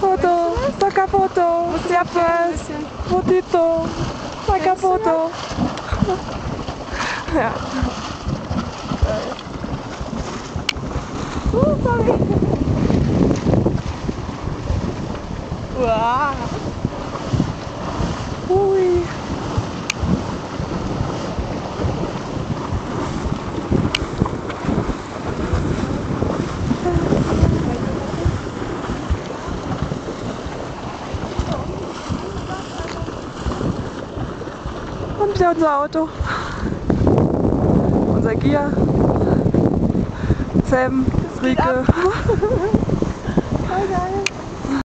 Foto, taka foto, Japes, fotito, taka foto. Ja. Oh, sorry. Wow. Und wieder unser Auto. Unser Gia. Sam, Rike. Geil.